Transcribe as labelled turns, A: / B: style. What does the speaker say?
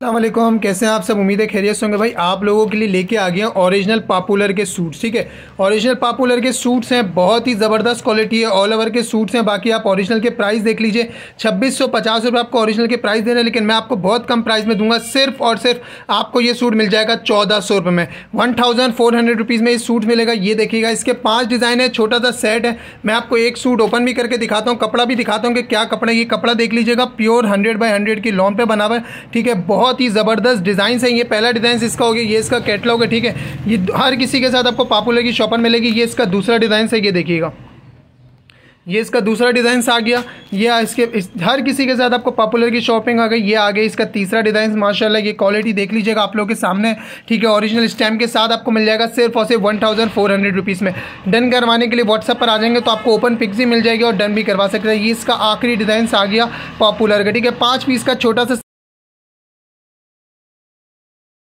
A: अल्लाम कैसे हैं आप सब? उम्मीद है खैरियत होंगे। भाई, आप लोगों के लिए लेके आ गया ओरिजिनल पॉपुलर के सूट्स ठीक है? ओरिजिनल पॉपुलर के सूट्स हैं, बहुत ही ज़बरदस्त क्वालिटी है ऑल ओवर के सूट्स हैं। बाकी आप ओरिजिनल के प्राइस देख लीजिए। छब्बीस सौ पचास रुपये आपको ओरिजिनल के प्राइस दे रहे हैं, लेकिन मैं आपको बहुत कम प्राइस में दूँगा। सिर्फ़ और सिर्फ़ आपको ये सूट मिल जाएगा चौदह सौ रुपये में। One thousand four hundred rupees में ये सूट मिलेगा। ये देखिएगा, इसके पाँच डिज़ाइन है, छोटा सा सेट है। मैं आपको एक सूट ओपन भी करके दिखाता हूँ, कपड़ा भी दिखाता हूँ कि क्या कपड़ा ये कपड़ा देख लीजिएगा प्योर हंड्रेड बाई हंड्रेड की लॉन पर बना हुआ है, ठीक है? बहुत ही ज़बरदस्त डिज़ाइन है ये पहला डिज़ाइन इसका हो गया ये इसका कैटलॉग है ठीक है? ये हर किसी के साथ आपको पॉपुलर की शॉपर मिलेगी ये इसका दूसरा डिज़ाइन है ये देखिएगा। ये इसका दूसरा डिज़ाइन आ गया ये इसके इस, हर किसी के साथ आपको पॉपुलर की शॉपिंग आ गई ये आ गई इसका तीसरा डिज़ाइन माशाल्लाह ये क्वालिटी देख लीजिएगा आप लोगों के सामने ठीक है? ओरिजिनल स्टैम्प के साथ आपको मिल जाएगा सिर्फ़ और सिर्फ़ one thousand four hundred rupees में। डन करवाने के लिए व्हाट्सअप पर आ जाएँगे तो आपको ओपन पिक्स भी मिल जाएगी और डन भी करवा सकते हैं। ये इसका आखिरी डिज़ाइन आ गया पॉपुलर का ठीक है? पाँच पीस का छोटा सा